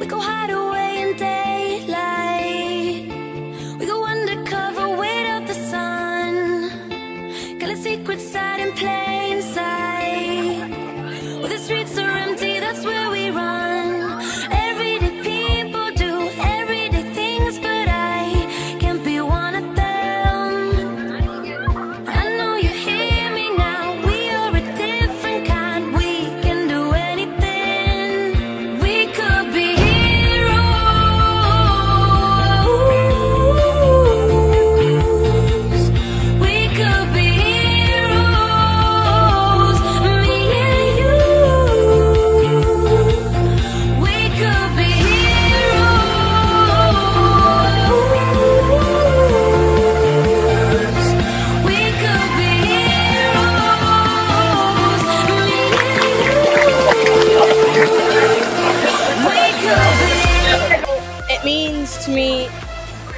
We go hide away in daylight. We go undercover, wait out the sun. Got a secret side in plain sight. Where the streets are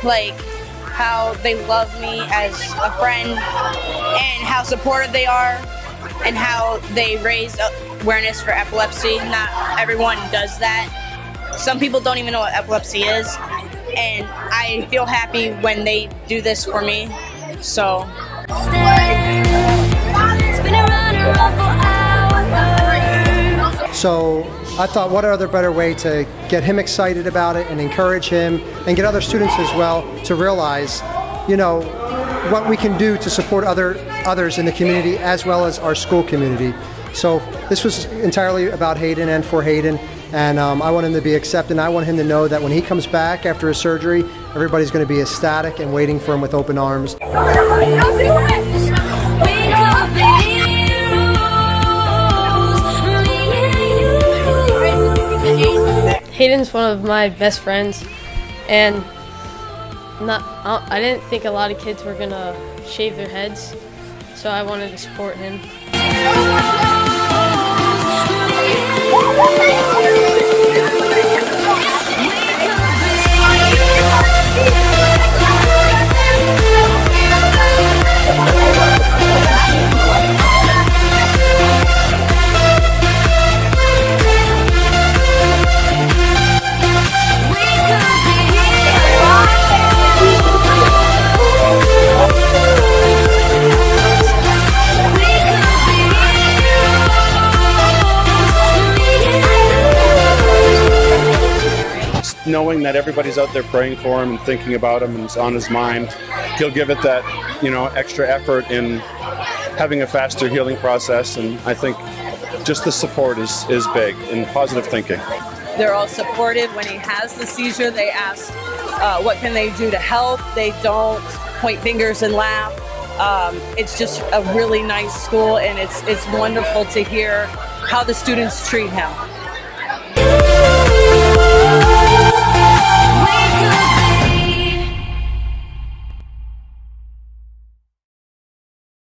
like how they love me as a friend and how supportive they are and how they raise awareness for epilepsy. Not everyone does that. Some people don't even know what epilepsy is. And i feel happy when they do this for me. So I thought, what other better way to get him excited about it and encourage him and get other students as well to realize, you know, what we can do to support other others in the community as well as our school community. So this was entirely about Hayden and for Hayden, and um, I want him to be accepted. I want him to know that when he comes back after his surgery, everybody's going to be ecstatic and waiting for him with open arms. Hayden's one of my best friends, and not I didn't think a lot of kids were gonna shave their heads, so I wanted to support him. Knowing that everybody's out there praying for him and thinking about him and it's on his mind, he'll give it that, you know, extra effort in having a faster healing process. And I think just the support is, is big and positive thinking. They're all supportive. When he has the seizure, they ask, uh, what can they do to help? They don't point fingers and laugh. Um, it's just a really nice school, and it's it's wonderful to hear how the students treat him.